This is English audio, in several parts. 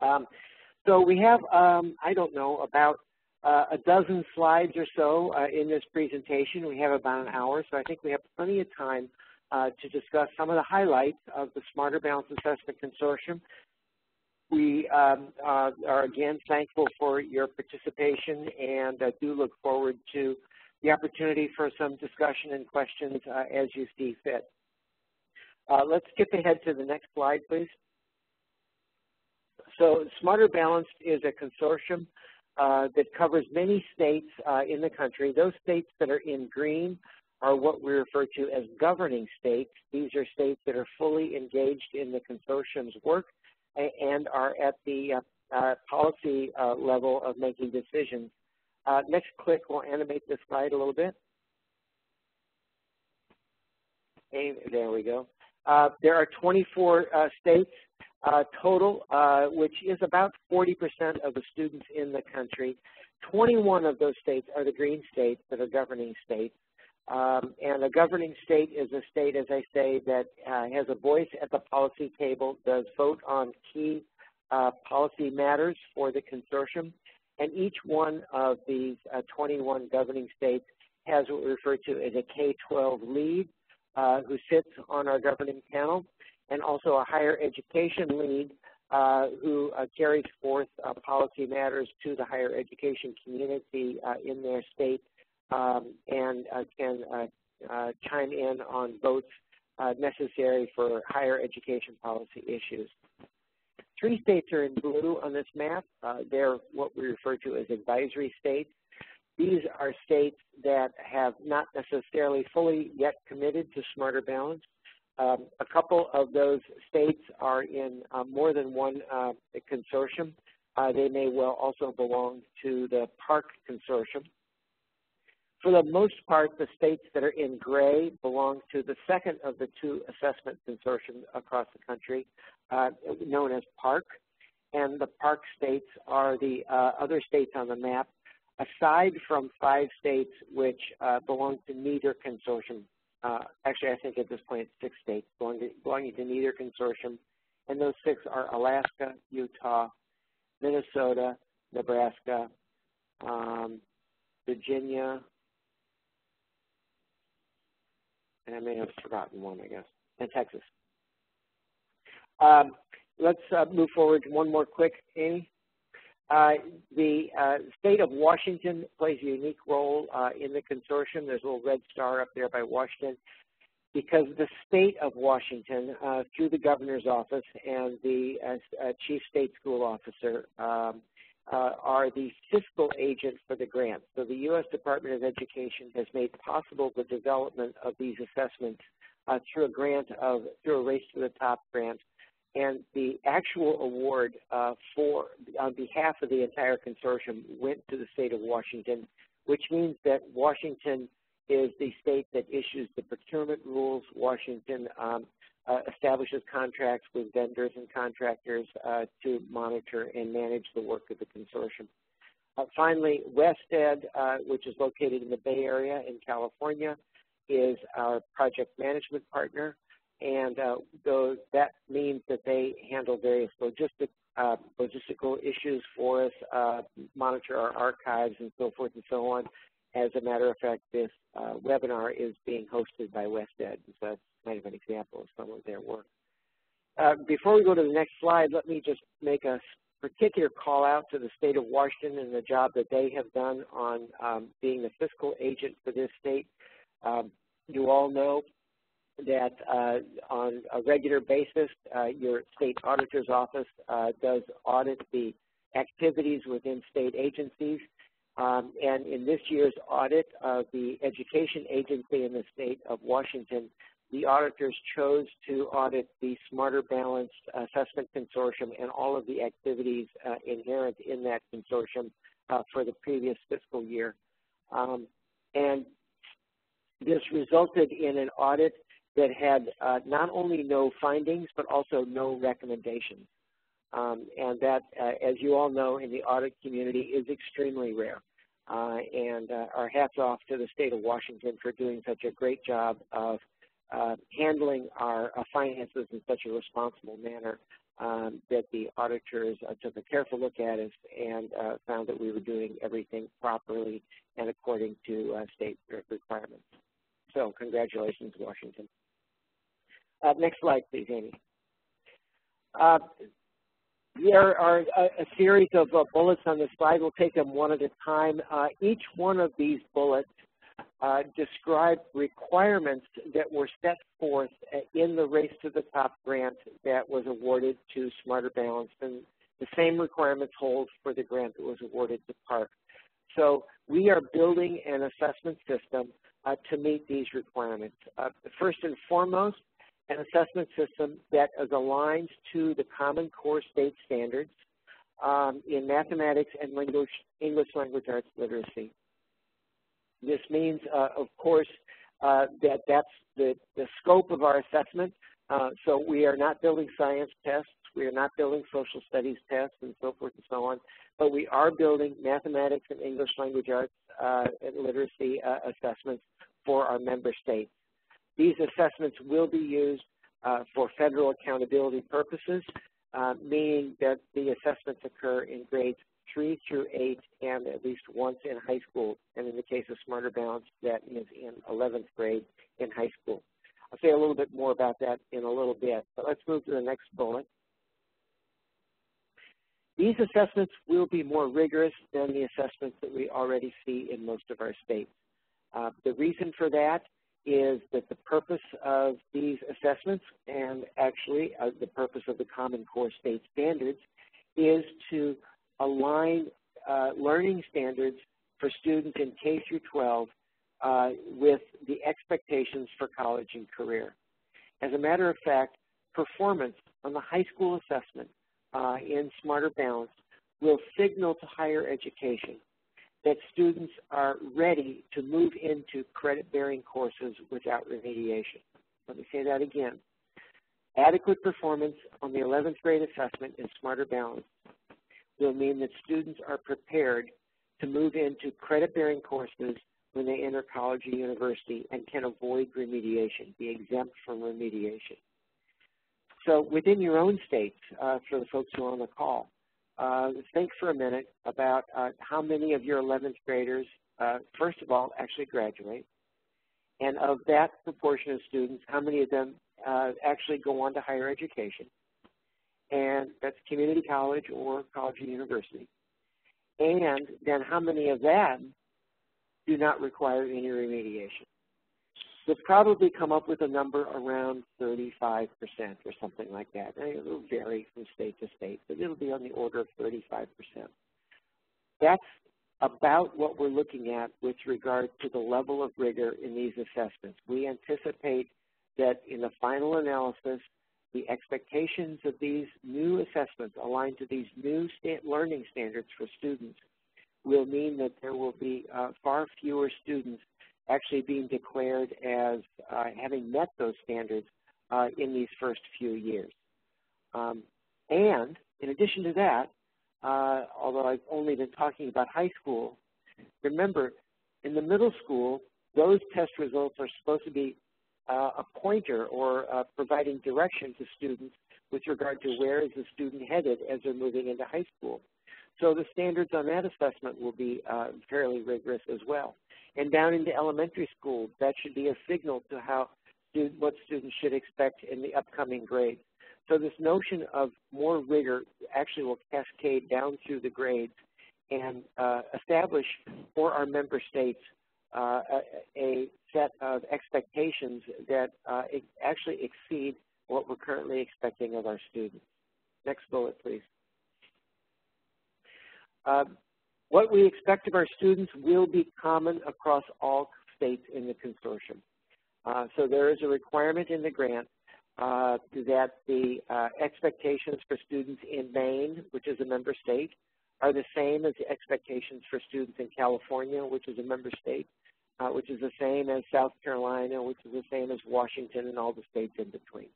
Um, so we have, um, I don't know, about uh, a dozen slides or so uh, in this presentation. We have about an hour, so I think we have plenty of time uh, to discuss some of the highlights of the Smarter Balance Assessment Consortium. We um, uh, are again thankful for your participation and uh, do look forward to the opportunity for some discussion and questions uh, as you see fit. let's skip ahead to the next slide, please. So Smarter Balanced is a consortium uh, that covers many states uh, in the country. Those states that are in green are what we refer to as governing states. These are states that are fully engaged in the consortium's work and are at the uh, uh policy uh, level of making decisions. next click will animate this slide a little bit. Okay, there we go. there are 24 states uh, total, uh, which is about 40% of the students in the country. 21 of those states are the green states that are governing states. Um, and a governing state is a state, as I say, that uh, has a voice at the policy table, does vote on key uh, policy matters for the consortium, and each one of these uh, 21 governing states has what we refer to as a K-12 lead uh, who sits on our governing panel and also a higher education lead uh, who uh, carries forth uh, policy matters to the higher education community uh, in their state um, and uh, can chime in on votes necessary for higher education policy issues. Three states are in blue on this map. they're what we refer to as advisory states. These are states that have not necessarily fully yet committed to Smarter Balance, um, a couple of those states are in uh, more than one uh, consortium. Uh, they may well also belong to the PARCC consortium. For the most part, the states that are in gray belong to the second of the two assessment consortiums across the country, uh, known as PARCC. And the PARCC states are the uh, other states on the map, aside from five states which uh, belong to neither consortium uh, actually, I think at this point six states belonging to, belonging to neither consortium, and those six are Alaska, Utah, Minnesota, Nebraska, um, Virginia, and I may have forgotten one, I guess, and Texas. Um, let's uh, move forward one more quick, Amy. Uh, the uh, state of Washington plays a unique role uh, in the consortium. There's a little red star up there by Washington because the state of Washington, uh, through the governor's office and the uh, chief state school officer, um, are the fiscal agent for the grant. So the U.S. Department of Education has made possible the development of these assessments through a grant of, through a Race to the Top grant and the actual award uh, for on behalf of the entire consortium went to the state of Washington, which means that Washington is the state that issues the procurement rules. Washington um, uh, establishes contracts with vendors and contractors uh, to monitor and manage the work of the consortium. Uh, finally, WestEd, uh, which is located in the Bay Area in California, is our project management partner and uh, those, that means that they handle various logistic, uh, logistical issues for us, uh, monitor our archives and so forth and so on. As a matter of fact, this uh, webinar is being hosted by WestEd, so that's kind of an example of some of their work. Uh, before we go to the next slide, let me just make a particular call out to the state of Washington and the job that they have done on um, being the fiscal agent for this state. Um, you all know that uh, on a regular basis, uh, your state auditor's office uh, does audit the activities within state agencies. Um, and in this year's audit of the education agency in the state of Washington, the auditors chose to audit the Smarter Balanced Assessment Consortium and all of the activities uh, inherent in that consortium uh, for the previous fiscal year. Um, and this resulted in an audit that had uh, not only no findings but also no recommendations. Um, and that, uh, as you all know, in the audit community is extremely rare. Uh, and uh, our hats off to the state of Washington for doing such a great job of uh, handling our uh, finances in such a responsible manner um, that the auditors took a careful look at us and found that we were doing everything properly and according to state requirements. So congratulations, Washington. Uh, next slide, please, Amy. Uh, there are a, a series of uh, bullets on the slide. We'll take them one at a time. each one of these bullets uh, describe requirements that were set forth in the Race to the Top grant that was awarded to Smarter Balanced, and the same requirements hold for the grant that was awarded to PARCC. So we are building an assessment system uh, to meet these requirements. Uh, first and foremost, an assessment system that is aligned to the Common Core state standards um, in mathematics and English, English language arts literacy. This means, uh, of course, uh, that that's the, the scope of our assessment. Uh, so we are not building science tests, we are not building social studies tests and so forth and so on, but we are building mathematics and English language arts uh, literacy uh, assessments for our member states. These assessments will be used uh, for federal accountability purposes, meaning that the assessments occur in grades 3 through 8 and at least once in high school. And in the case of Smarter Balance, that is in 11th grade in high school. I'll say a little bit more about that in a little bit, but let's move to the next bullet. These assessments will be more rigorous than the assessments that we already see in most of our states. Uh, the reason for that is that the purpose of these assessments and actually uh, the purpose of the Common Core state standards is to align uh, learning standards for students in K through 12 uh, with the expectations for college and career. As a matter of fact, performance on the high school assessment uh, in Smarter Balance will signal to higher education that students are ready to move into credit-bearing courses without remediation. Let me say that again. Adequate performance on the 11th grade assessment in Smarter Balance will mean that students are prepared to move into credit-bearing courses when they enter college or university and can avoid remediation, be exempt from remediation. So within your own states, uh, for the folks who are on the call, uh, think for a minute about uh, how many of your 11th graders, uh, first of all, actually graduate, and of that proportion of students, how many of them uh, actually go on to higher education, and that's community college or college or university. And then how many of them do not require any remediation? We'll probably come up with a number around 35% or something like that. And it will vary from state to state, but it'll be on the order of 35%. That's about what we're looking at with regard to the level of rigor in these assessments. We anticipate that in the final analysis, the expectations of these new assessments aligned to these new learning standards for students will mean that there will be uh, far fewer students actually being declared as uh, having met those standards uh, in these first few years. Um, and in addition to that, uh, although I've only been talking about high school, remember in the middle school, those test results are supposed to be uh, a pointer or uh, providing direction to students with regard to where is the student headed as they're moving into high school. So the standards on that assessment will be uh, fairly rigorous as well. And down into elementary school, that should be a signal to how what students should expect in the upcoming grades. So this notion of more rigor actually will cascade down through the grades and uh, establish for our member states uh, a, a, set of expectations that uh, actually exceed what we're currently expecting of our students. Next bullet, please. Uh, what we expect of our students will be common across all states in the consortium. Uh, so there is a requirement in the grant uh, that the uh, expectations for students in Maine, which is a member state, are the same as the expectations for students in California, which is a member state, uh, which is the same as South Carolina, which is the same as Washington and all the states in between.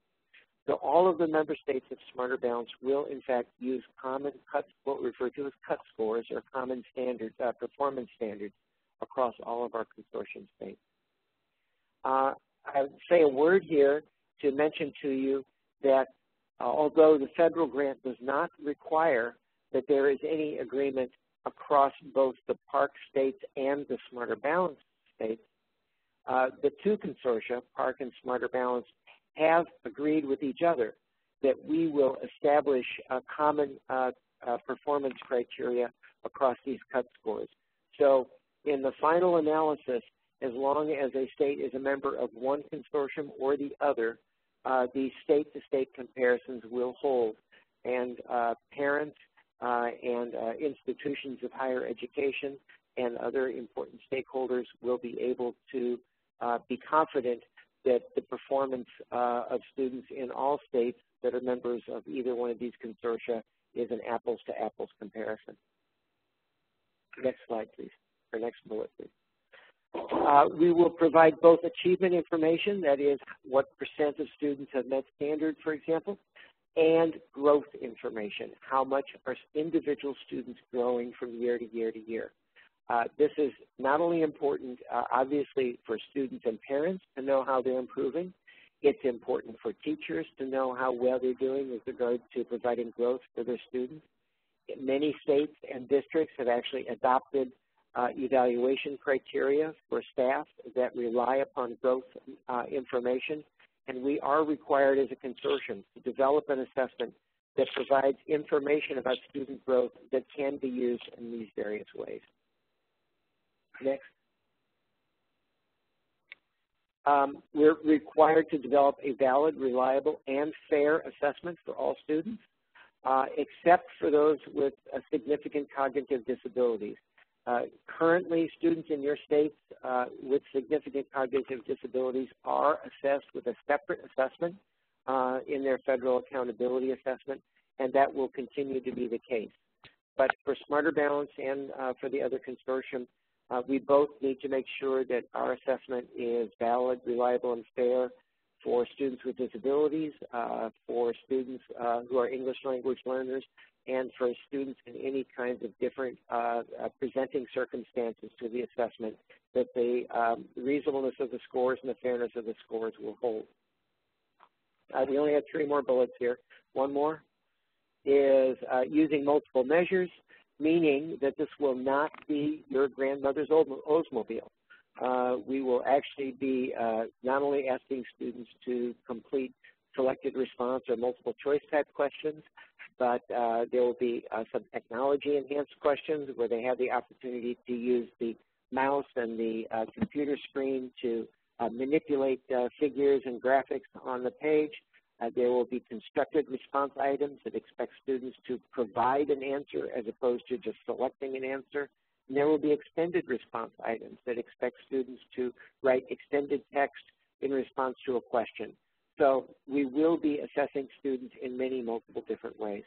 So all of the member states of Smarter Balance will, in fact, use common cut, what we refer to as cut scores or common standards, uh, performance standards across all of our consortium states. Uh, I would say a word here to mention to you that although the federal grant does not require that there is any agreement across both the PARCC states and the Smarter Balance states, uh, the two consortia, PARCC and Smarter Balance, have agreed with each other that we will establish a common uh, uh, performance criteria across these cut scores. So in the final analysis, as long as a state is a member of one consortium or the other, uh, these state-to-state -state comparisons will hold. And uh, parents uh, and uh, institutions of higher education and other important stakeholders will be able to be confident that the performance uh, of students in all states that are members of either one of these consortia is an apples-to-apples -apples comparison. Next slide, please, or next bullet, please. Uh, we will provide both achievement information, that is what percent of students have met standard, for example, and growth information, how much are individual students growing from year to year to year. Uh, this is not only important, uh, obviously, for students and parents to know how they're improving, it's important for teachers to know how well they're doing with regard to providing growth for their students. Many states and districts have actually adopted uh, evaluation criteria for staff that rely upon growth uh, information, and we are required as a consortium to develop an assessment that provides information about student growth that can be used in these various ways. Next. Um, we're required to develop a valid, reliable, and fair assessment for all students, uh, except for those with significant cognitive disabilities. Uh, currently, students in your states uh, with significant cognitive disabilities are assessed with a separate assessment uh, in their federal accountability assessment, and that will continue to be the case. But for Smarter Balance and uh, for the other consortium, uh, we both need to make sure that our assessment is valid, reliable, and fair for students with disabilities, uh, for students uh, who are English language learners, and for students in any kinds of different uh, uh, presenting circumstances to the assessment, that the um, reasonableness of the scores and the fairness of the scores will hold. Uh, we only have three more bullets here. One more is using multiple measures meaning that this will not be your grandmother's Oldsmobile. Uh, we will actually be uh, not only asking students to complete selected response or multiple choice type questions, but uh, there will be uh, some technology enhanced questions where they have the opportunity to use the mouse and the uh, computer screen to uh, manipulate figures and graphics on the page. Uh, there will be constructed response items that expect students to provide an answer as opposed to just selecting an answer. And there will be extended response items that expect students to write extended text in response to a question. So we will be assessing students in many multiple different ways.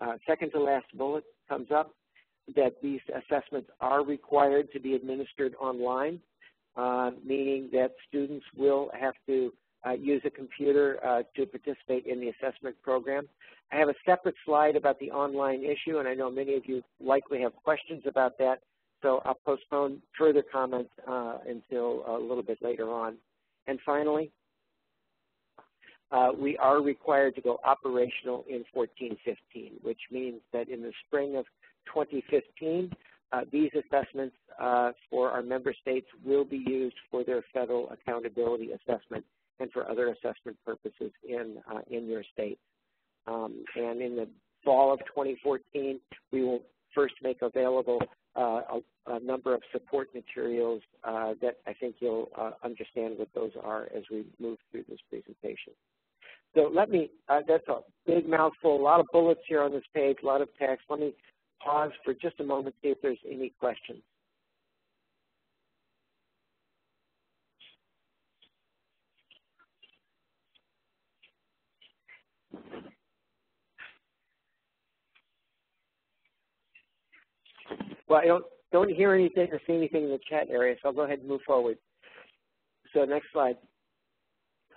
Uh, second to last bullet comes up that these assessments are required to be administered online, uh, meaning that students will have to use a computer uh, to participate in the assessment program. I have a separate slide about the online issue, and I know many of you likely have questions about that, so I'll postpone further comments uh, until a little bit later on. And finally, uh, we are required to go operational in 1415, which means that in the spring of 2015, uh, these assessments uh, for our member states will be used for their federal accountability assessment and for other assessment purposes in, uh, in your state. Um, and in the fall of 2014, we will first make available uh, a, a, number of support materials uh, that I think you'll uh, understand what those are as we move through this presentation. So let me, uh, that's a big mouthful, a lot of bullets here on this page, a lot of text. Let me pause for just a moment, see if there's any questions. Well, I don't, don't hear anything or see anything in the chat area, so I'll go ahead and move forward. So next slide.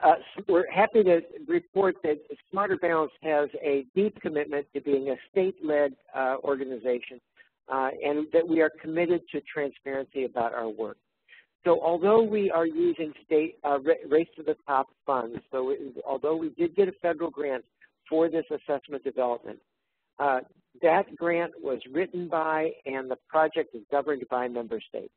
Uh, we're happy to report that Smarter Balance has a deep commitment to being a state-led uh, organization uh, and that we are committed to transparency about our work. So although we are using state uh, race to the top funds, so it, although we did get a federal grant for this assessment development. That grant was written by and the project is governed by member states.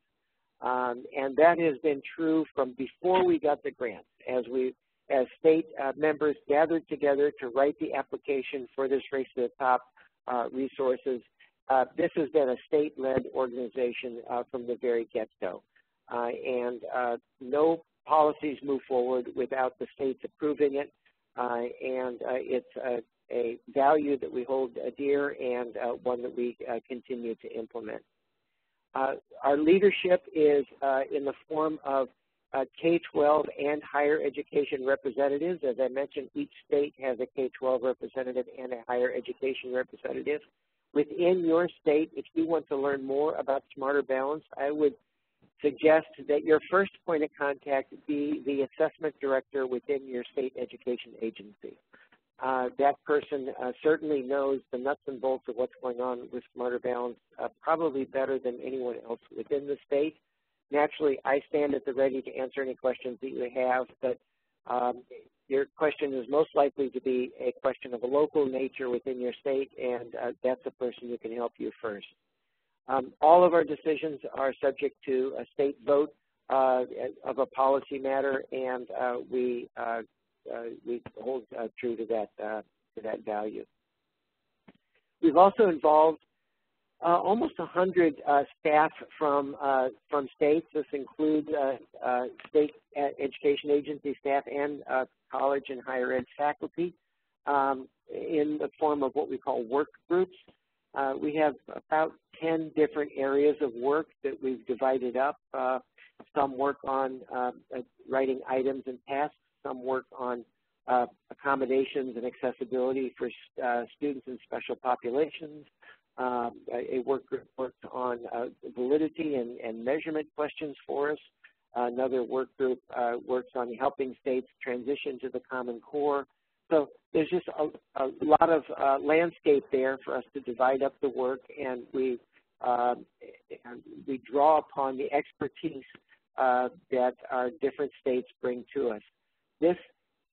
Um, and that has been true from before we got the grant. As we, as state uh, members gathered together to write the application for this Race to the Top uh, resources, uh, this has been a state-led organization uh, from the very get-go. Uh, and uh, no policies move forward without the states approving it. and it's a, value that we hold dear and uh, one that we uh, continue to implement. Uh, our leadership is in the form of uh, K-12 and higher education representatives. As I mentioned, each state has a K-12 representative and a higher education representative within your state, if you want to learn more about Smarter Balance, I would suggest that your first point of contact be the assessment director within your state education agency. Uh, that person uh, certainly knows the nuts and bolts of what's going on with Smarter Balance uh, probably better than anyone else within the state. Naturally, I stand at the ready to answer any questions that you have, but um, your question is most likely to be a question of a local nature within your state, and uh, that's the person who can help you first. Um, all of our decisions are subject to a state vote uh, of a policy matter, and uh, we we hold uh, true to that to that value. We've also involved uh, almost 100 uh, staff from uh, from states. This includes state education agency staff and college and higher ed faculty um, in the form of what we call work groups. Uh, we have about 10 different areas of work that we've divided up. Uh, some work on uh, writing items and tasks, some work on uh, accommodations and accessibility for uh, students in special populations. Um, a work group works on uh, validity and, and, measurement questions for us. Another work group uh, works on helping states transition to the Common Core. So there's just a, a lot of uh, landscape there for us to divide up the work, and we uh, we draw upon the expertise uh, that our different states bring to us. This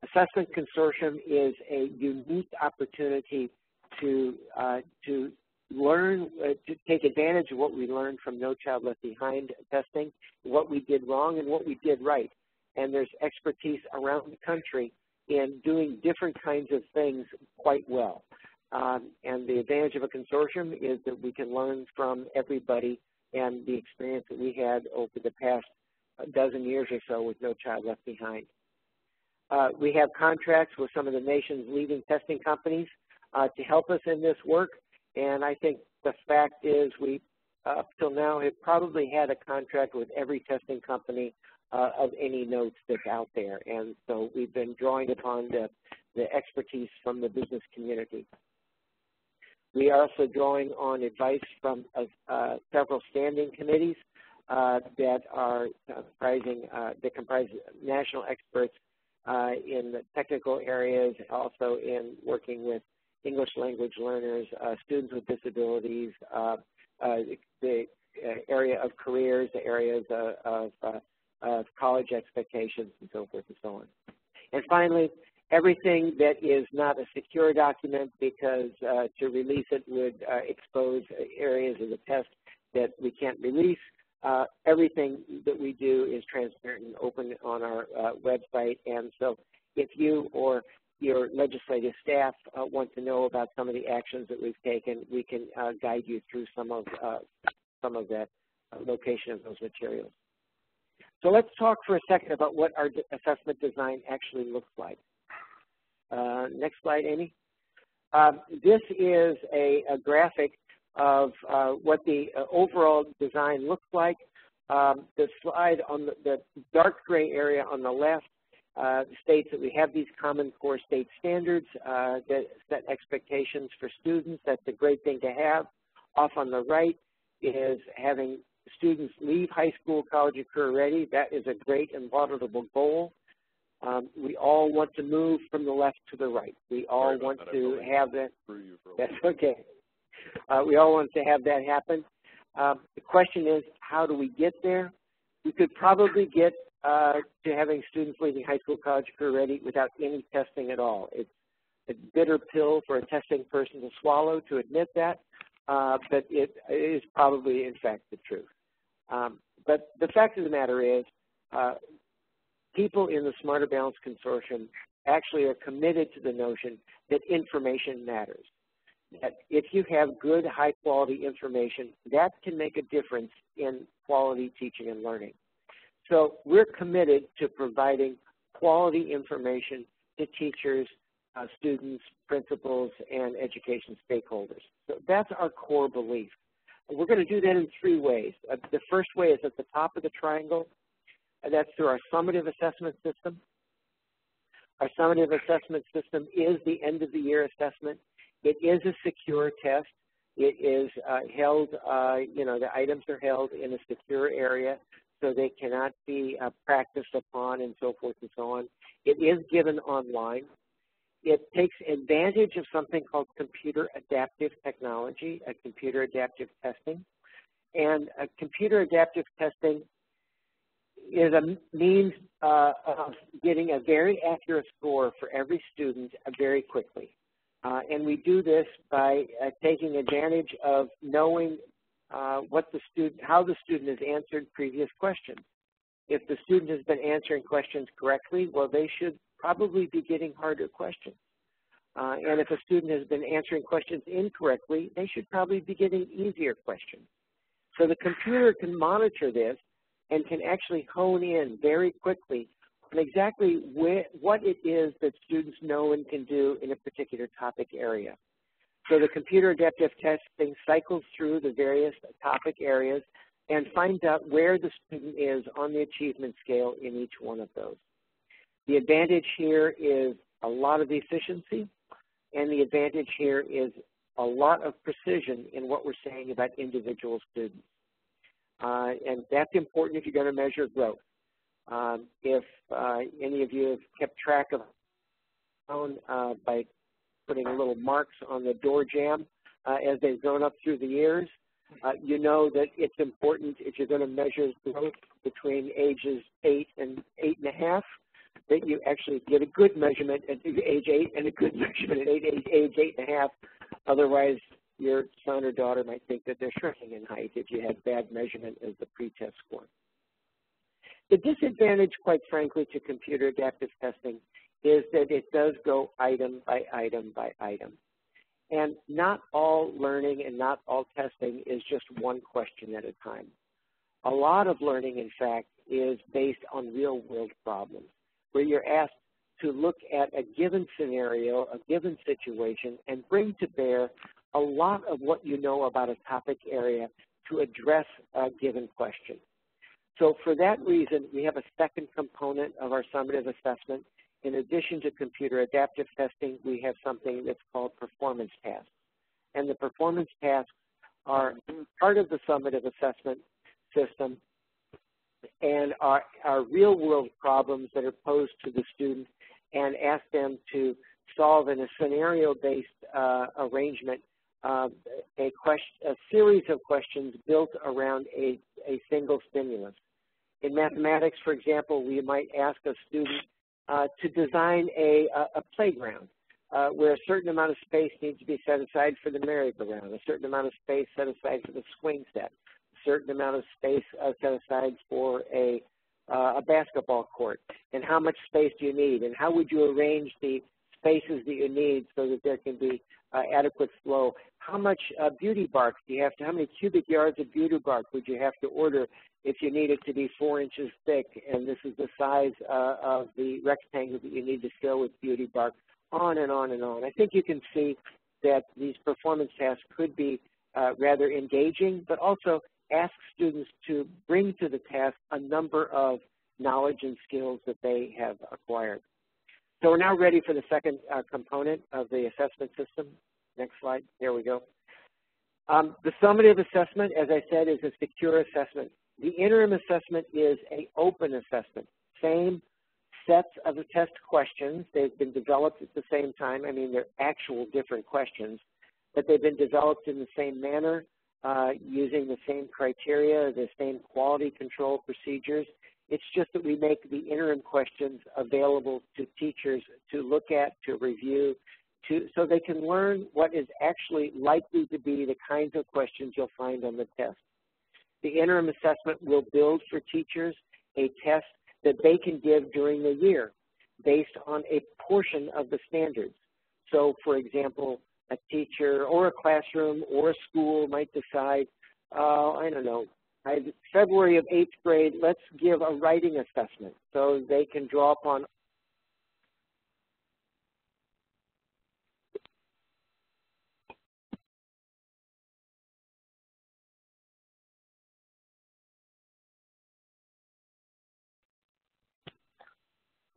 assessment consortium is a unique opportunity to uh, to learn, uh, to take advantage of what we learned from No Child Left Behind testing, what we did wrong and what we did right. And there's expertise around the country in doing different kinds of things quite well. Um, and the advantage of a consortium is that we can learn from everybody and the experience that we had over the past dozen years or so with No Child Left Behind. Uh, we have contracts with some of the nation's leading testing companies uh, to help us in this work. And I think the fact is we, up till now, have probably had a contract with every testing company uh, of any notes that's out there. And so we've been drawing upon the, the expertise from the business community. We are also drawing on advice from uh, uh, several standing committees uh, that are comprising uh, that comprise national experts uh, in the technical areas, also in working with English language learners, uh, students with disabilities, uh, uh, the area of careers, the areas of, of college expectations, and so forth and so on. And finally, everything that is not a secure document because uh, to release it would uh, expose areas of the test that we can't release. Uh, everything that we do is transparent and open on our website. And so if you or your legislative staff uh, want to know about some of the actions that we've taken, we can uh, guide you through some of uh, some of that uh, location of those materials. So let's talk for a second about what our assessment design actually looks like. Uh, next slide, Amy. Um, this is a, a graphic of uh, what the overall design looks like. Um, the slide on the, the dark gray area on the left uh, states that we have these Common Core state standards uh, that set expectations for students. That's a great thing to have. Off on the right is having students leave high school, college, and career ready. That is a great and laudable goal. Um, we all want to move from the left to the right. We all want to have that. That's okay. Uh, we all want to have that happen. Um, the question is, how do we get there? We could probably get uh, to having students leaving high school, college, career ready without any testing at all. It's a bitter pill for a testing person to swallow to admit that, uh, but it, it is probably, in fact, the truth. Um, but the fact of the matter is, uh, people in the Smarter Balance Consortium actually are committed to the notion that information matters. That if you have good, high quality information, that can make a difference in quality teaching and learning. So we're committed to providing quality information to teachers, uh, students, principals, and education stakeholders. So that's our core belief. We're going to do that in three ways. Uh, the first way is at the top of the triangle, and that's through our summative assessment system. Our summative assessment system is the end of the year assessment. It is a secure test. It is uh, held, uh, you know, the items are held in a secure area so they cannot be uh, practiced upon and so forth and so on. It is given online. It takes advantage of something called computer adaptive technology, a computer adaptive testing. And a computer adaptive testing is a means uh, of getting a very accurate score for every student uh, very quickly. Uh, and we do this by uh, taking advantage of knowing uh, what the student, how the student has answered previous questions. If the student has been answering questions correctly, well, they should probably be getting harder questions. Uh, and if a student has been answering questions incorrectly, they should probably be getting easier questions. So the computer can monitor this and can actually hone in very quickly on exactly where, what it is that students know and can do in a particular topic area. So the computer adaptive testing cycles through the various topic areas and finds out where the student is on the achievement scale in each one of those. The advantage here is a lot of efficiency, and the advantage here is a lot of precision in what we're saying about individual students. Uh, and that's important if you're going to measure growth. Um, if uh, any of you have kept track of uh, by putting little marks on the door jamb uh, as they've grown up through the years, uh, you know that it's important if you're going to measure growth between ages 8 and 8 and a half that you actually get a good measurement at age 8 and a good measurement at age, age 8 and a half. Otherwise, your son or daughter might think that they're shrinking in height if you have bad measurement as the pretest score. The disadvantage, quite frankly, to computer adaptive testing is that it does go item by item by item. And not all learning and not all testing is just one question at a time. A lot of learning, in fact, is based on real world problems, where you're asked to look at a given scenario, a given situation, and bring to bear a lot of what you know about a topic area to address a given question. So for that reason, we have a second component of our summative assessment. In addition to computer adaptive testing, we have something that's called performance tasks. And the performance tasks are part of the summative assessment system and are, are real world problems that are posed to the student and ask them to solve in a scenario based uh, arrangement uh, a, question, a series of questions built around a, a single stimulus. In mathematics, for example, we might ask a student uh, to design a, a, playground uh, where a certain amount of space needs to be set aside for the merry-go-round, a certain amount of space set aside for the swing set, a certain amount of space uh, set aside for a, uh, a basketball court, and how much space do you need, and how would you arrange the spaces that you need so that there can be uh, adequate flow. How much uh, beauty bark do you have to, how many cubic yards of beauty bark would you have to order if you need it to be four inches thick and this is the size uh, of the rectangle that you need to fill with beauty bark, on and on and on. I think you can see that these performance tasks could be uh, rather engaging, but also ask students to bring to the task a number of knowledge and skills that they have acquired. So we're now ready for the second uh, component of the assessment system. Next slide. There we go. Um, the summative assessment, as I said, is a secure assessment. The interim assessment is an open assessment. Same sets of the test questions. They've been developed at the same time. I mean, they're actual different questions, but they've been developed in the same manner, uh, using the same criteria, the same quality control procedures, it's just that we make the interim questions available to teachers to look at, to review, to, so they can learn what is actually likely to be the kinds of questions you'll find on the test. The interim assessment will build for teachers a test that they can give during the year based on a portion of the standards. So for example, a teacher or a classroom or a school might decide, uh, I don't know, February of eighth grade, let's give a writing assessment so they can draw upon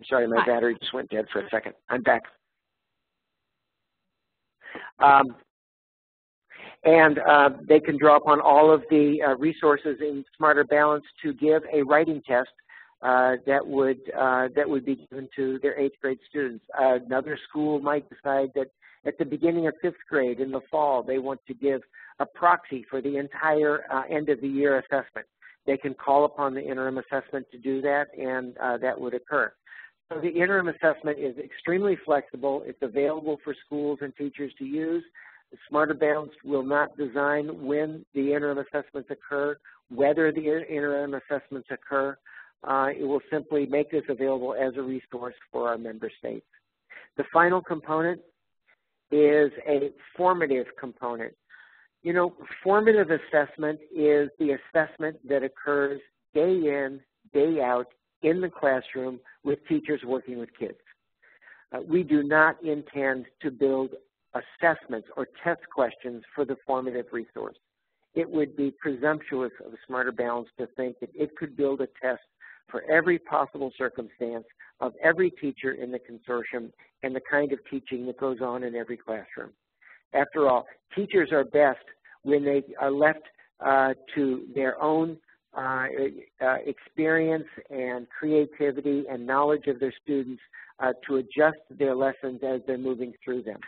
Sorry, my battery just went dead for a second. I'm back. Um, and uh, they can draw upon all of the uh, resources in Smarter Balance to give a writing test uh, that would uh, that would be given to their eighth grade students. another school might decide that at the beginning of fifth grade in the fall they want to give a proxy for the entire uh, end of the year assessment. They can call upon the interim assessment to do that, and uh, that would occur. So the interim assessment is extremely flexible. It's available for schools and teachers to use. Smarter Balance will not design when the interim assessments occur, whether the interim assessments occur. Uh, it will simply make this available as a resource for our member states. The final component is a formative component. You know, formative assessment is the assessment that occurs day in, day out in the classroom with teachers working with kids. Uh, we do not intend to build assessments or test questions for the formative resource. It would be presumptuous of Smarter Balance to think that it could build a test for every possible circumstance of every teacher in the consortium and the kind of teaching that goes on in every classroom. After all, teachers are best when they are left uh, to their own uh, uh, experience and creativity and knowledge of their students uh, to adjust their lessons as they're moving through them.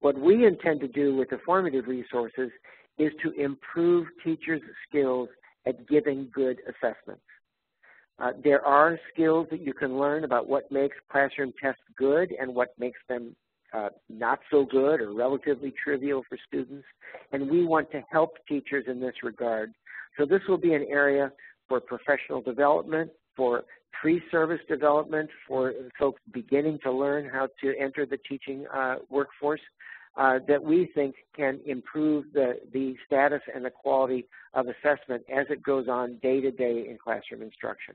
What we intend to do with the formative resources is to improve teachers' skills at giving good assessments. Uh, there are skills that you can learn about what makes classroom tests good and what makes them uh, not so good or relatively trivial for students, and we want to help teachers in this regard so this will be an area for professional development, for pre-service development, for folks beginning to learn how to enter the teaching uh, workforce uh, that we think can improve the, the status and the quality of assessment as it goes on day to day in classroom instruction.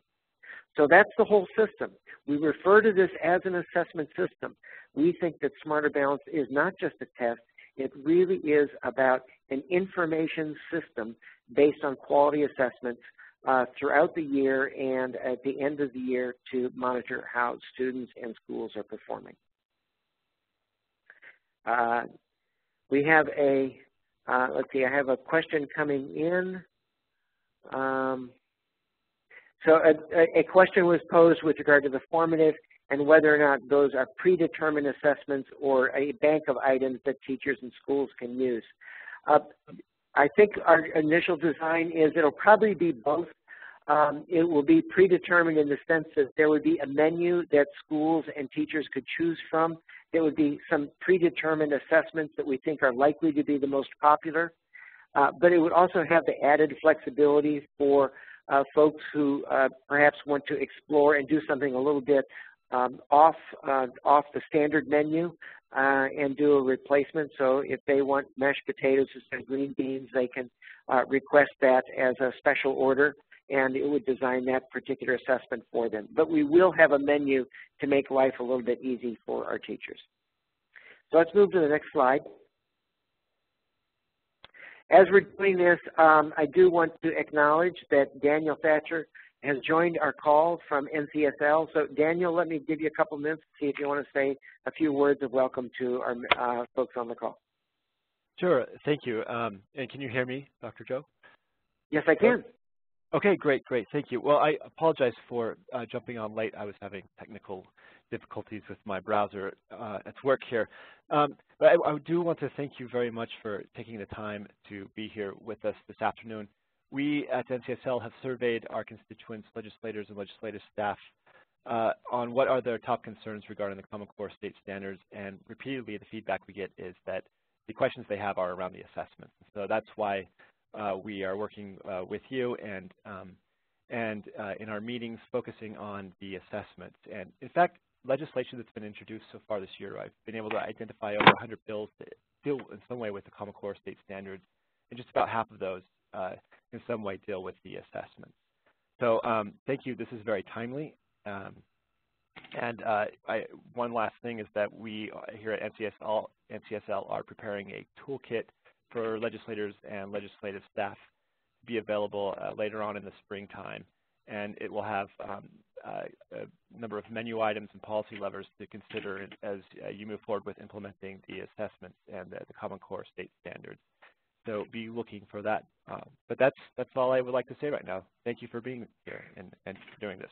So that's the whole system. We refer to this as an assessment system. We think that Smarter Balance is not just a test, it really is about an information system based on quality assessments uh, throughout the year and at the end of the year to monitor how students and schools are performing. Uh, we have a, uh, let's see, I have a question coming in. Um, so a, a, question was posed with regard to the formative and whether or not those are predetermined assessments or a bank of items that teachers and schools can use. Uh, I think our initial design is it'll probably be both. Um, it will be predetermined in the sense that there would be a menu that schools and teachers could choose from. There would be some predetermined assessments that we think are likely to be the most popular. Uh, but it would also have the added flexibility for uh, folks who uh, perhaps want to explore and do something a little bit um, off uh, off the standard menu uh, and do a replacement. So if they want mashed potatoes instead of green beans, they can uh, request that as a special order and it would design that particular assessment for them. But we will have a menu to make life a little bit easy for our teachers. So let's move to the next slide. As we're doing this, um, I do want to acknowledge that Daniel Thatcher has joined our call from NCSL. So Daniel, let me give you a couple minutes to see if you want to say a few words of welcome to our uh, folks on the call. Sure, thank you. Um, and can you hear me, Dr. Joe? Yes, I can. Okay, great, great, thank you. Well, I apologize for uh, jumping on late. I was having technical difficulties with my browser uh, at work here. Um, but I, I do want to thank you very much for taking the time to be here with us this afternoon. We at NCSL have surveyed our constituents, legislators and legislative staff uh, on what are their top concerns regarding the Common Core state standards, and repeatedly the feedback we get is that the questions they have are around the assessments. So that's why uh, we are working uh, with you and um, and uh, in our meetings focusing on the assessments. And in fact, legislation that's been introduced so far this year, I've been able to identify over 100 bills that deal in some way with the Common Core state standards, and just about half of those in some way deal with the assessments. So um, thank you. This is very timely. Um, and uh, I, one last thing is that we here at NCSL, NCSL are preparing a toolkit for legislators and legislative staff to be available uh, later on in the springtime. And it will have um, uh, a number of menu items and policy levers to consider as uh, you move forward with implementing the assessments and the, the Common Core state standards. So be looking for that. Uh, but that's that's all I would like to say right now. Thank you for being here and, and for doing this.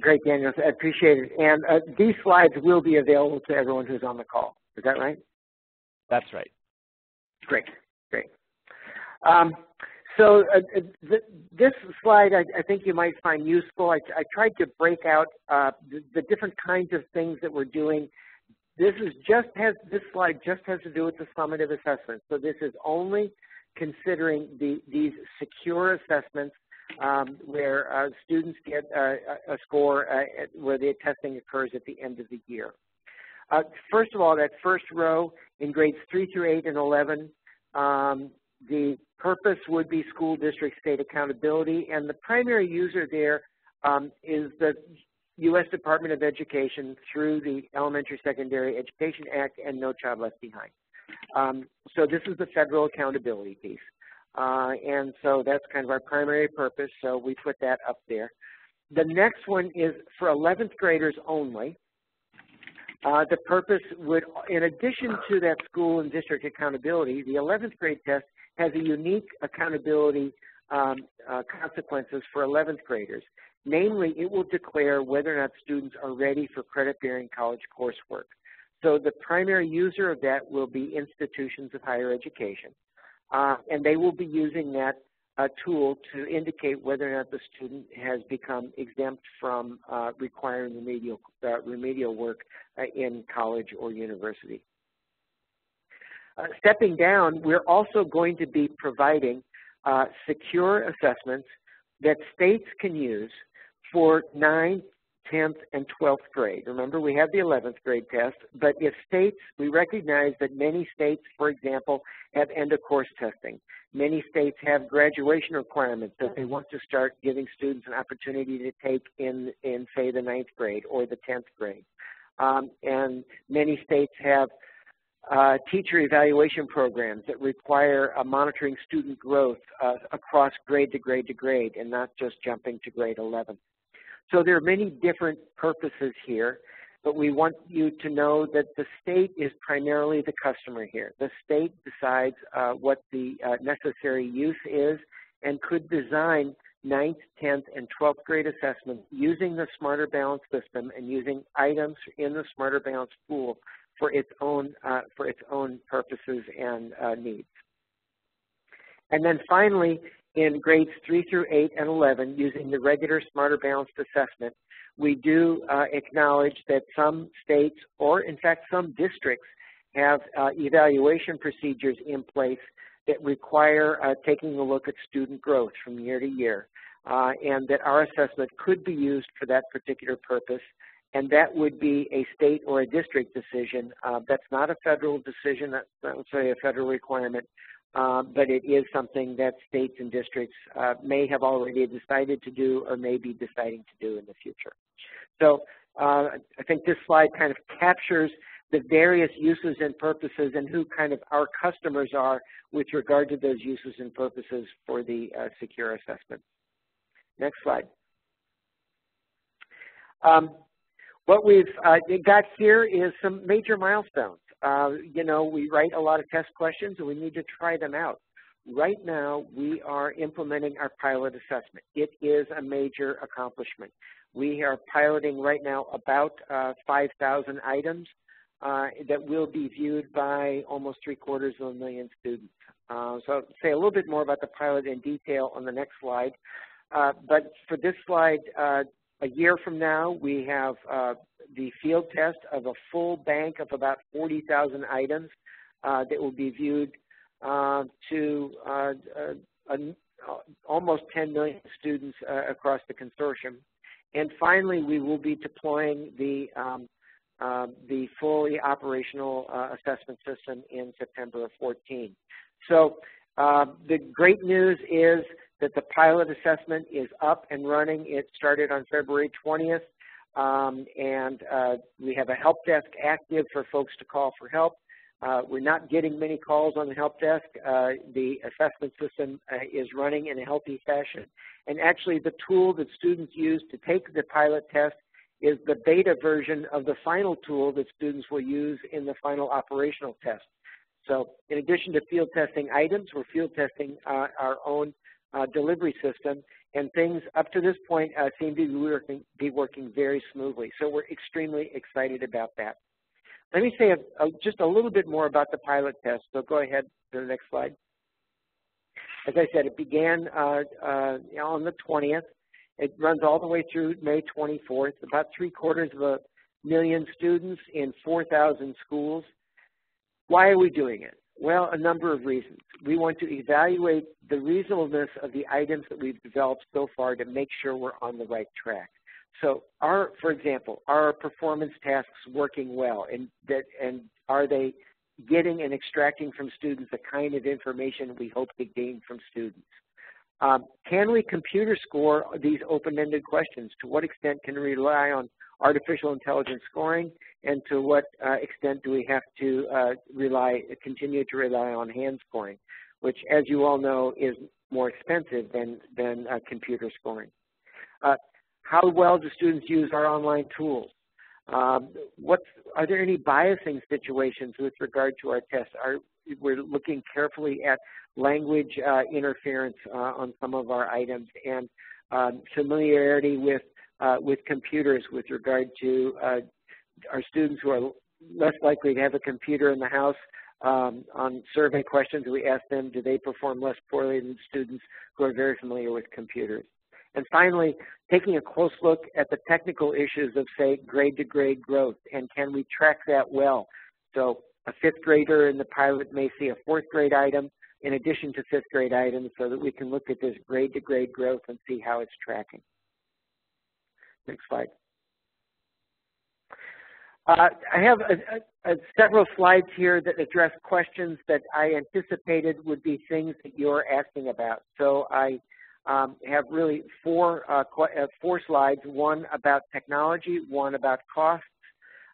Great, Daniel. I appreciate it. And uh, these slides will be available to everyone who's on the call. Is that right? That's right. Great, great. Um, so uh, uh th this slide I, I, think you might find useful. I, I tried to break out uh, the, the, different kinds of things that we're doing. This is just has this slide just has to do with the summative assessment. So this is only considering the, these secure assessments um, where uh, students get uh, a score uh, where the testing occurs at the end of the year. Uh, first of all, that first row in grades 3 through 8 and 11, um, the purpose would be school district state accountability, and the primary user there um, is the U.S. Department of Education through the Elementary Secondary Education Act and No Child Left Behind. Um, so this is the federal accountability piece. Uh, and so that's kind of our primary purpose, so we put that up there. The next one is for 11th graders only. Uh, the purpose would, in addition to that school and district accountability, the 11th grade test has a unique accountability um, uh, consequences for 11th graders. Namely, it will declare whether or not students are ready for credit-bearing college coursework. So the primary user of that will be institutions of higher education. Uh, and they will be using that uh, tool to indicate whether or not the student has become exempt from uh, requiring remedial, uh, remedial work uh, in college or university. Uh, stepping down, we're also going to be providing secure assessments that states can use for 9th, 10th, and 12th grade. Remember, we have the 11th grade test, but if states, we recognize that many states, for example, have end-of-course testing. Many states have graduation requirements that they want to start giving students an opportunity to take in, in say, the ninth grade or the 10th grade. Um, and many states have uh, teacher evaluation programs that require monitoring student growth uh, across grade to grade to grade and not just jumping to grade 11. So there are many different purposes here, but we want you to know that the state is primarily the customer here. The state decides uh, what the uh, necessary use is and could design 9th, 10th, and 12th grade assessments using the Smarter Balance system and using items in the Smarter Balance pool for its own, uh, for its own purposes and uh, needs. And then finally, in grades 3 through 8 and 11 using the regular Smarter Balanced assessment, we do uh, acknowledge that some states or in fact some districts have uh, evaluation procedures in place that require uh, taking a look at student growth from year to year uh, and that our assessment could be used for that particular purpose and that would be a state or a district decision. Uh, that's not a federal decision, that's not necessarily a federal requirement, but it is something that states and districts uh, may have already decided to do or may be deciding to do in the future. So uh, I think this slide kind of captures the various uses and purposes and who kind of our customers are with regard to those uses and purposes for the uh, secure assessment. Next slide. Um, what we've uh, got here is some major milestones. Uh, you know, we write a lot of test questions and we need to try them out. Right now, we are implementing our pilot assessment. It is a major accomplishment. We are piloting right now about uh, 5,000 items uh, that will be viewed by almost three quarters of a million students. Uh, so say a little bit more about the pilot in detail on the next slide. Uh, but for this slide, uh, a year from now, we have uh, the field test of a full bank of about 40,000 items uh, that will be viewed uh, to uh, uh, almost 10 million students across the consortium. And finally, we will be deploying the, um, the fully operational assessment system in September of 14. So the great news is that the pilot assessment is up and running. It started on February 20th, um, and uh, we have a help desk active for folks to call for help. Uh, we're not getting many calls on the help desk. Uh, the assessment system uh, is running in a healthy fashion. And actually the tool that students use to take the pilot test is the beta version of the final tool that students will use in the final operational test. So in addition to field testing items, we're field testing uh, our own uh, delivery system, and things up to this point uh, seem to be working, be working very smoothly. So we're extremely excited about that. Let me say a, a, just a little bit more about the pilot test. So go ahead to the next slide. As I said, it began uh, uh, on the 20th. It runs all the way through May 24th. About three quarters of a million students in 4,000 schools. Why are we doing it? Well, a number of reasons. We want to evaluate the reasonableness of the items that we've developed so far to make sure we're on the right track. So are, for example, are performance tasks working well and that and are they getting and extracting from students the kind of information we hope to gain from students? Um, can we computer score these open-ended questions? To what extent can we rely on artificial intelligence scoring, and to what uh, extent do we have to uh, rely, continue to rely on hand scoring, which, as you all know, is more expensive than, than uh, computer scoring. Uh, how well do students use our online tools? Um, what's, are there any biasing situations with regard to our tests? Are, we're looking carefully at language uh, interference uh, on some of our items and um, familiarity with uh, with computers with regard to uh, our students who are less likely to have a computer in the house. Um, on survey questions, we ask them, do they perform less poorly than students who are very familiar with computers? And finally, taking a close look at the technical issues of, say, grade-to-grade -grade growth, and can we track that well? So a fifth grader in the pilot may see a fourth grade item in addition to fifth grade items so that we can look at this grade-to-grade -grade growth and see how it's tracking. Next slide. Uh, I have a, a, a several slides here that address questions that I anticipated would be things that you're asking about. So I um, have really four, uh, uh, four slides, one about technology, one about costs,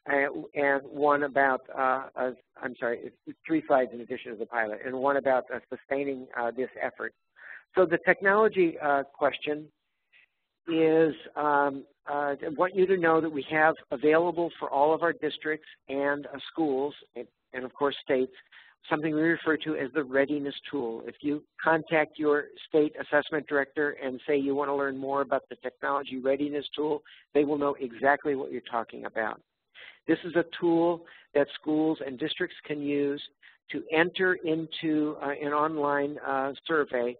and, and one about, uh, uh, I'm sorry, three slides in addition to the pilot, and one about uh, sustaining this effort. So the technology question is um, uh, want you to know that we have available for all of our districts and uh, schools and, and, of course states something we refer to as the readiness tool. If you contact your state assessment director and say you want to learn more about the technology readiness tool, they will know exactly what you're talking about. This is a tool that schools and districts can use to enter into uh, an online uh, survey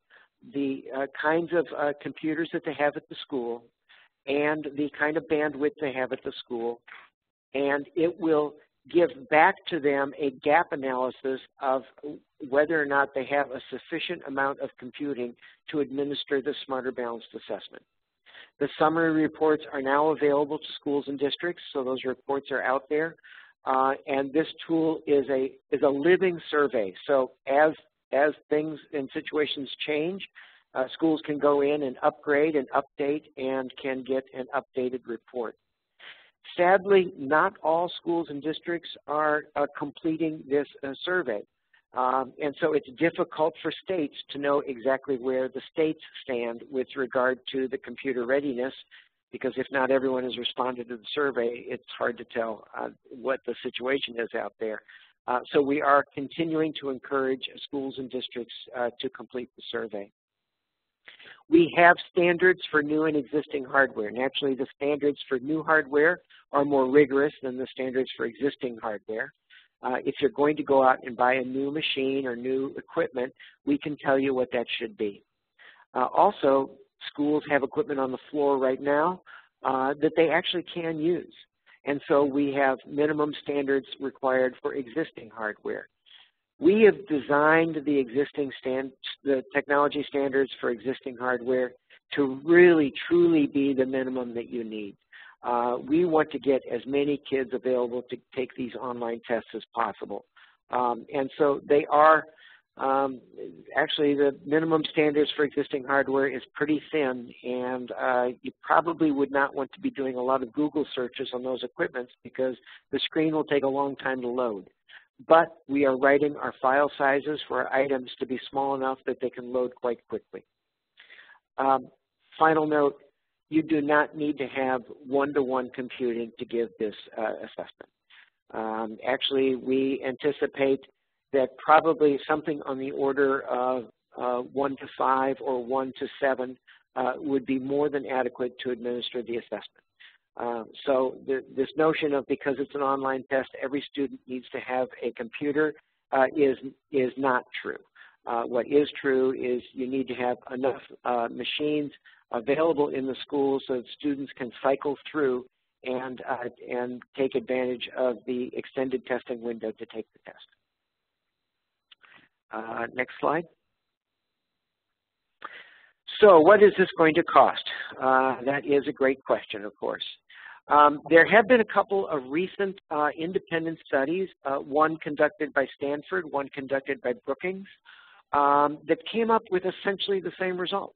the uh, kinds of uh, computers that they have at the school and the kind of bandwidth they have at the school, and it will give back to them a gap analysis of whether or not they have a sufficient amount of computing to administer the Smarter Balanced Assessment. The summary reports are now available to schools and districts, so those reports are out there. Uh, and this tool is a, is a living survey. So as as things and situations change, uh, schools can go in and upgrade and update and can get an updated report. Sadly, not all schools and districts are uh, completing this uh, survey. Um, and so it's difficult for states to know exactly where the states stand with regard to the computer readiness because if not everyone has responded to the survey, it's hard to tell uh, what the situation is out there. Uh, so we are continuing to encourage schools and districts uh, to complete the survey. We have standards for new and existing hardware. Naturally, the standards for new hardware are more rigorous than the standards for existing hardware. Uh, if you're going to go out and buy a new machine or new equipment, we can tell you what that should be. Uh, also, schools have equipment on the floor right now uh, that they actually can use. And so we have minimum standards required for existing hardware. We have designed the existing stand, the technology standards for existing hardware to really truly be the minimum that you need. Uh, we want to get as many kids available to take these online tests as possible. Um, and so they are, um, actually the minimum standards for existing hardware is pretty thin and uh, you probably would not want to be doing a lot of Google searches on those equipments because the screen will take a long time to load. But we are writing our file sizes for our items to be small enough that they can load quite quickly. Um, final note, you do not need to have one-to-one -one computing to give this uh, assessment. Um, actually, we anticipate that probably something on the order of uh, 1 to 5 or 1 to 7 uh, would be more than adequate to administer the assessment. Uh, so this notion of because it's an online test, every student needs to have a computer uh, is, is not true. Uh, what is true is you need to have enough uh, machines available in the school so that students can cycle through and, and take advantage of the extended testing window to take the test. Uh, next slide. So what is this going to cost? Uh, that is a great question, of course. Um, there have been a couple of recent uh, independent studies, uh, one conducted by Stanford, one conducted by Brookings, um, that came up with essentially the same result.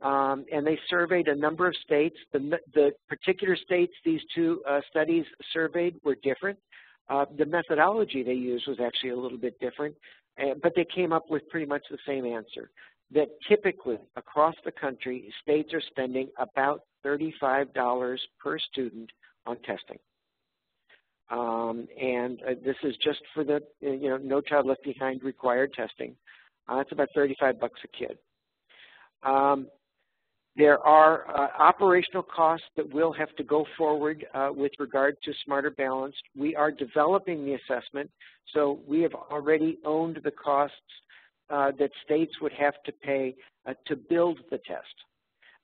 Um, and they surveyed a number of states. The, the particular states these two uh, studies surveyed were different. Uh, the methodology they used was actually a little bit different, but they came up with pretty much the same answer, that typically across the country, states are spending about $35 per student on testing. Um, and uh, this is just for the, you know, No Child Left Behind required testing. Uh, it's about 35 bucks a kid. Um, there are uh, operational costs that will have to go forward uh, with regard to Smarter Balanced. We are developing the assessment, so we have already owned the costs uh, that states would have to pay uh, to build the test.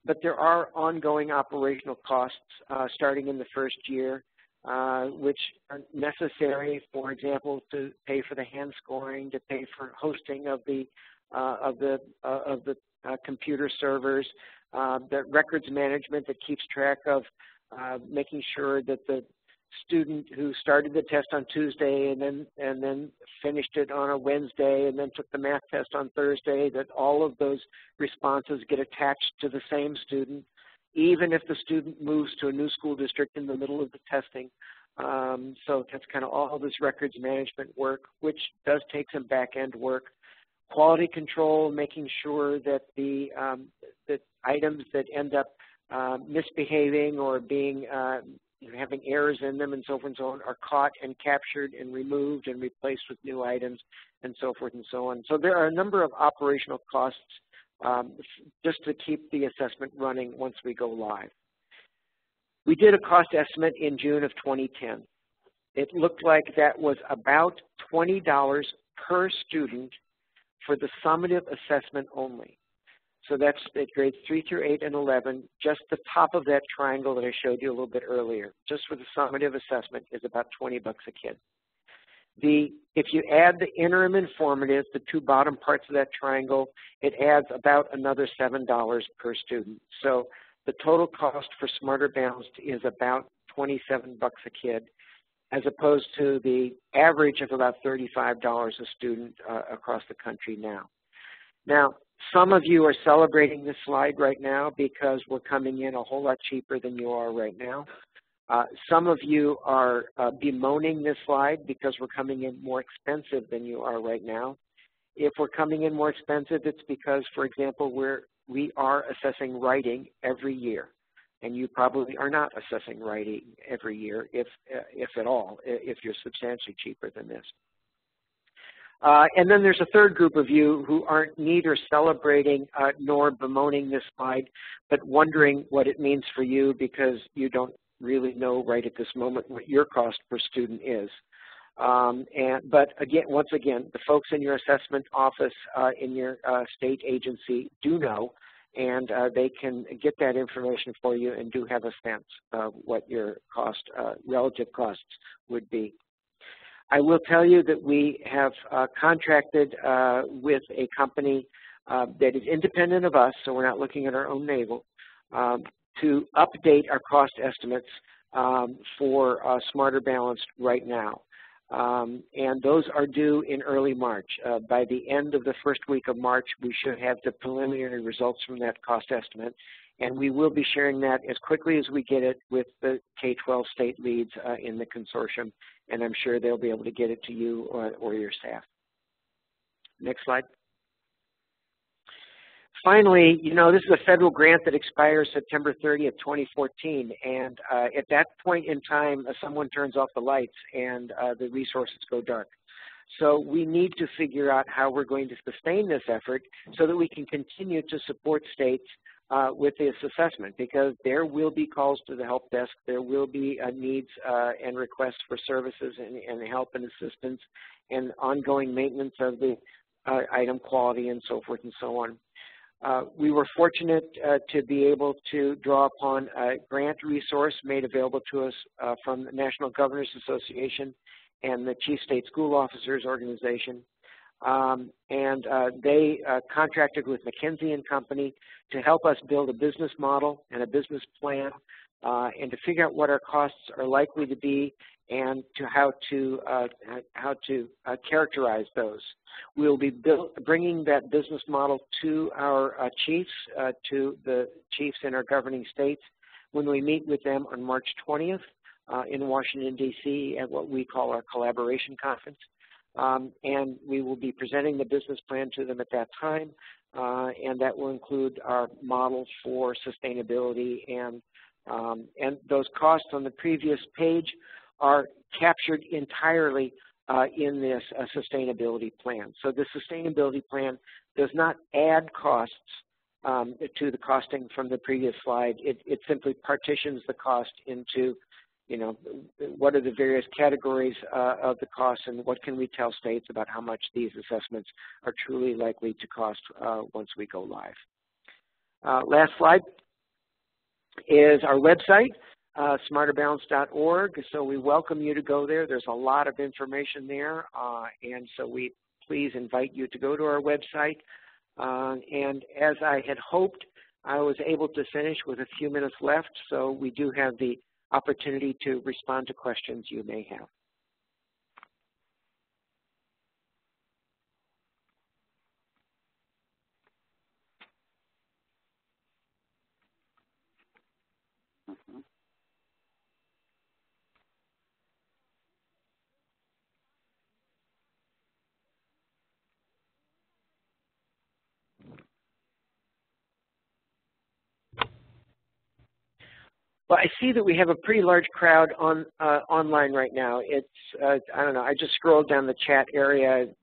But there are ongoing operational costs uh, starting in the first year, uh, which are necessary, for example, to pay for the hand scoring, to pay for hosting of the of the of the computer servers, uh, that records management that keeps track of uh, making sure that the student who started the test on Tuesday and then and then finished it on a Wednesday and then took the math test on Thursday, that all of those responses get attached to the same student, even if the student moves to a new school district in the middle of the testing. Um, so that's kind of all this records management work, which does take some back-end work quality control, making sure that the um, items that end up uh, misbehaving or being uh, having errors in them and so forth and so on are caught and captured and removed and replaced with new items and so forth and so on. So there are a number of operational costs um, just to keep the assessment running once we go live. We did a cost estimate in June of 2010. It looked like that was about $20 per student for the summative assessment only. So that's at grades 3 through 8 and 11, just the top of that triangle that I showed you a little bit earlier, just for the summative assessment is about 20 bucks a kid. The, if you add the interim and formative, the two bottom parts of that triangle, it adds about another $7 per student. So the total cost for Smarter Balanced is about 27 bucks a kid as opposed to the average of about $35 a student uh, across the country now. Now, some of you are celebrating this slide right now because we're coming in a whole lot cheaper than you are right now. Uh, some of you are uh, bemoaning this slide because we're coming in more expensive than you are right now. If we're coming in more expensive, it's because, for example, we're, we are assessing writing every year and you probably are not assessing writing every year, if, uh, if at all, if you're substantially cheaper than this. Uh, and then there's a third group of you who aren't neither celebrating uh, nor bemoaning this slide, but wondering what it means for you because you don't really know right at this moment what your cost per student is. Um, and, but again, once again, the folks in your assessment office uh, in your uh, state agency do know and uh, they can get that information for you and do have a sense of what your cost, uh, relative costs would be. I will tell you that we have uh, contracted uh, with a company uh, that is independent of us, so we're not looking at our own navel, um, to update our cost estimates um, for uh, Smarter Balanced right now. Um, and those are due in early March. Uh, by the end of the first week of March, we should have the preliminary results from that cost estimate, and we will be sharing that as quickly as we get it with the K-12 state leads uh, in the consortium, and I'm sure they'll be able to get it to you or, or your staff. Next slide. Finally, you know, this is a federal grant that expires September 30th, 2014, and uh, at that point in time, uh, someone turns off the lights and uh, the resources go dark. So we need to figure out how we're going to sustain this effort so that we can continue to support states uh, with this assessment because there will be calls to the help desk, there will be uh, needs uh, and requests for services and, and, help and assistance and ongoing maintenance of the uh, item quality and so forth and so on. Uh, we were fortunate uh, to be able to draw upon a grant resource made available to us from the National Governors Association and the Chief State School Officers Organization. Um, and uh, they uh, contracted with McKinsey and Company to help us build a business model and a business plan uh, and to figure out what our costs are likely to be and to how to uh, how to uh, characterize those. We will be build, bringing that business model to our uh, chiefs, to the chiefs in our governing states, when we meet with them on March 20th in Washington, D.C. at what we call our collaboration conference. Um, and we will be presenting the business plan to them at that time, uh, and that will include our model for sustainability and um, and those costs on the previous page are captured entirely uh, in this uh, sustainability plan. So the sustainability plan does not add costs um, to the costing from the previous slide. It, it simply partitions the cost into you know, what are the various categories uh, of the costs and what can we tell states about how much these assessments are truly likely to cost uh, once we go live. Uh, last slide is our website, uh, smarterbalance.org. So we welcome you to go there. There's a lot of information there, uh, and so we please invite you to go to our website. Uh, and as I had hoped, I was able to finish with a few minutes left, so we do have the opportunity to respond to questions you may have. Well, I see that we have a pretty large crowd on uh, online right now. It's uh, I don't know. I just scrolled down the chat area. It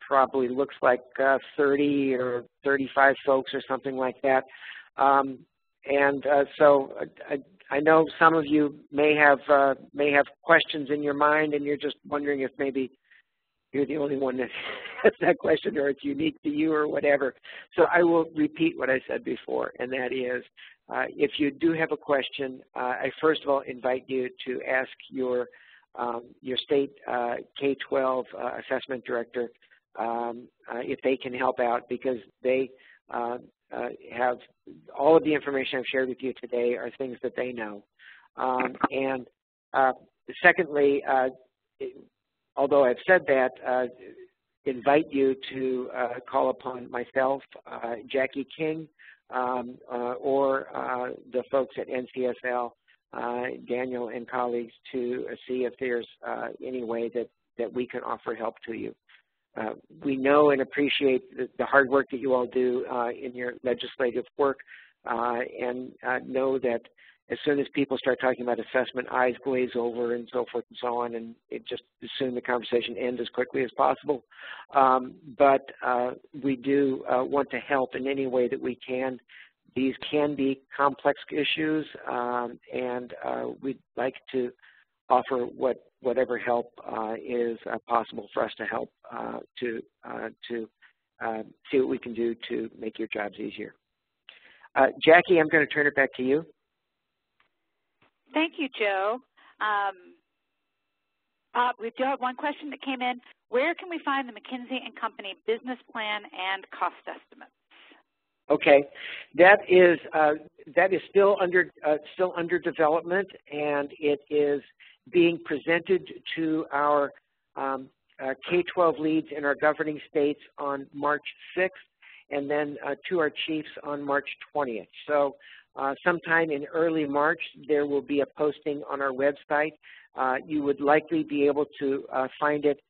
probably looks like uh, 30 or 35 folks or something like that. Um, and uh, so I, I, know some of you may have uh, may have questions in your mind, and you're just wondering if maybe you're the only one that has that question or it's unique to you or whatever. So I will repeat what I said before, and that is uh, if you do have a question, uh, I first of all invite you to ask your um, your state uh, K-12 uh, assessment director um, uh, if they can help out because they uh, have all of the information I've shared with you today are things that they know. Um, and secondly, although I've said that, invite you to call upon myself, Jackie King, um, uh, or uh, the folks at NCSL, uh, Daniel and colleagues, to see if there's uh, any way that, that we can offer help to you. Uh, we know and appreciate the, the, hard work that you all do uh, in your legislative work and know that as soon as people start talking about assessment, eyes glaze over and so forth and so on, and it just as soon the conversation ends as quickly as possible. Um, but uh, we do uh, want to help in any way that we can. These can be complex issues, um, and uh, we'd like to offer what whatever help uh, is uh, possible for us to help uh, to to see what we can do to make your jobs easier. Jackie, I'm going to turn it back to you. Thank you, Joe. Um, uh, we do have one question that came in. Where can we find the McKinsey & Company business plan and cost estimates? Okay, that is uh, that is still under uh, still under development, and it is being presented to our um, uh, K-12 leads in our governing states on March 6th, and then uh, to our chiefs on March 20th. So uh, sometime in early March, there will be a posting on our website. Uh, you would likely be able to find it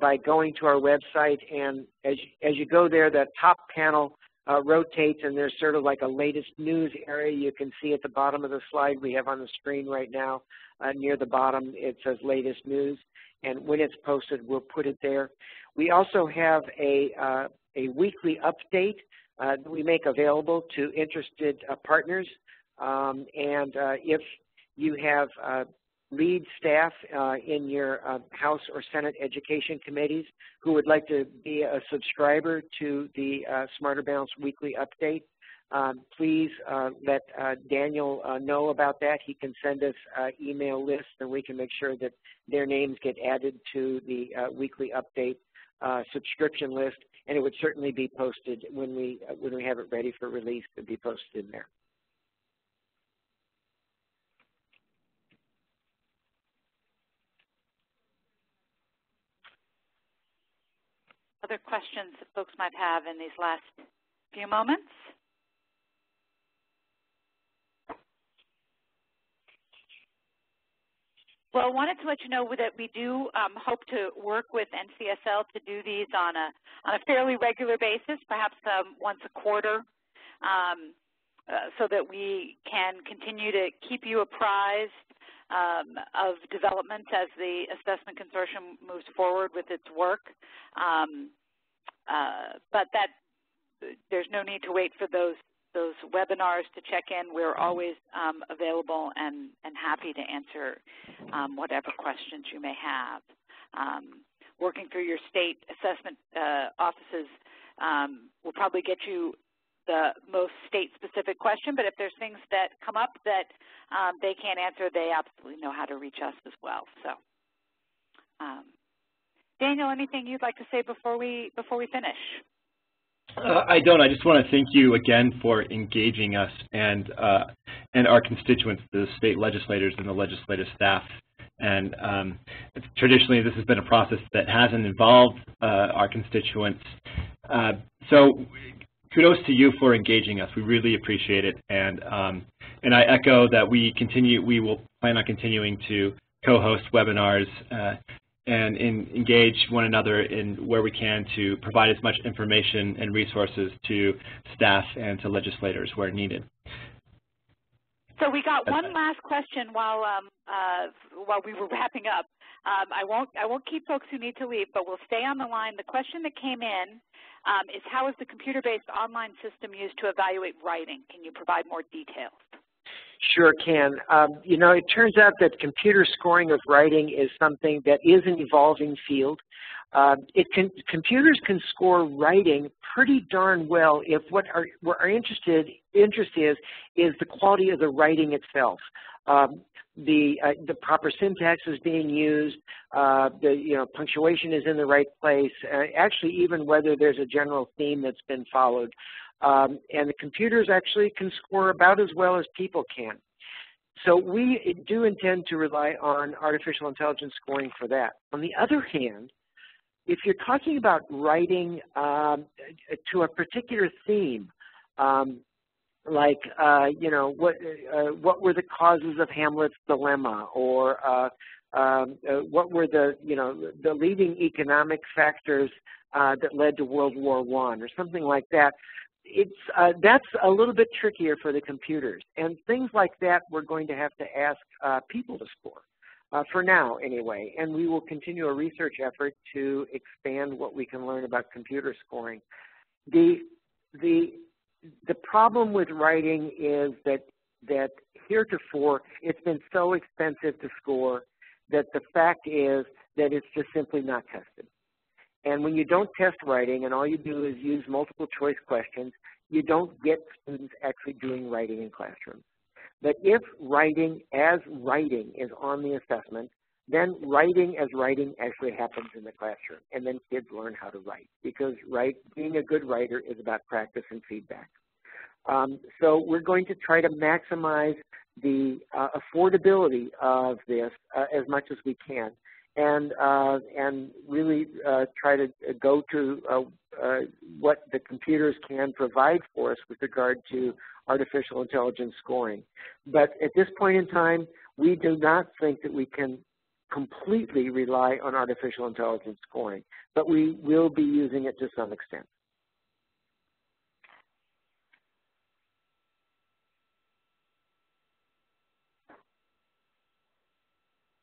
by going to our website, and as, as you go there, the top panel uh, rotates and there's sort of like a latest news area you can see at the bottom of the slide we have on the screen right now. Uh, near the bottom it says latest news and when it's posted we'll put it there. We also have a, uh, a weekly update uh, we make available to interested uh, partners um, and uh, if you have lead staff uh, in your uh, House or Senate education committees who would like to be a subscriber to the uh, Smarter Balance Weekly Update. Um, please uh, let uh, Daniel uh, know about that. He can send us email lists and we can make sure that their names get added to the weekly update subscription list and it would certainly be posted when we, when we have it ready for release It would be posted in there. other questions that folks might have in these last few moments? Well, I wanted to let you know that we do um, hope to work with NCSL to do these on a on a fairly regular basis, perhaps um, once a quarter, um, uh, so that we can continue to keep you apprised um, of developments as the assessment consortium moves forward with its work. Um, uh, but that there's no need to wait for those those webinars to check in. We're always um, available and, and happy to answer um, whatever questions you may have. Um, working through your state assessment uh, offices um, will probably get you the most state-specific question, but if there's things that come up that um, they can't answer, they absolutely know how to reach us as well. So um, Daniel, anything you'd like to say before we before we finish? Uh, I don't. I just want to thank you again for engaging us and uh, and our constituents, the state legislators and the legislative staff. And um, traditionally, this has been a process that hasn't involved uh, our constituents. Uh, so, kudos to you for engaging us. We really appreciate it. And um, and I echo that we continue. We will plan on continuing to co-host webinars uh, and in, engage one another in where we can to provide as much information and resources to staff and to legislators where needed. So we got one last question while um, uh, while we were wrapping up. Um, I won't I won't keep folks who need to leave, but we'll stay on the line. The question that came in um, is how is the computer-based online system used to evaluate writing? Can you provide more details? Sure can. Um, you know, it turns out that computer scoring of writing is something that is an evolving field. Uh, it can, computers can score writing pretty darn well if what our, what our interested, interest is is the quality of the writing itself. Um, the uh, the proper syntax is being used, uh, the you know punctuation is in the right place, uh, actually even whether there's a general theme that's been followed. Um, and the computers actually can score about as well as people can. So we do intend to rely on artificial intelligence scoring for that. On the other hand, if you're talking about writing um, to a particular theme, um, like uh, you know what uh, what were the causes of Hamlet's dilemma, or uh, um, uh, what were the you know the leading economic factors uh, that led to World War One, or something like that it's uh, that's a little bit trickier for the computers. And things like that we're going to have to ask uh, people to score, uh, for now anyway. And we will continue a research effort to expand what we can learn about computer scoring. The, the, the problem with writing is that, that heretofore it's been so expensive to score that the fact is that it's just simply not tested. And when you don't test writing and all you do is use multiple choice questions, you don't get students actually doing writing in classrooms. But if writing as writing is on the assessment, then writing as writing actually happens in the classroom, and then kids learn how to write because being a good writer is about practice and feedback. Um, so we're going to try to maximize the uh, affordability of this uh, as much as we can and uh, and really uh, try to go to uh, uh, what the computers can provide for us with regard to artificial intelligence scoring. But at this point in time, we do not think that we can completely rely on artificial intelligence scoring, but we will be using it to some extent.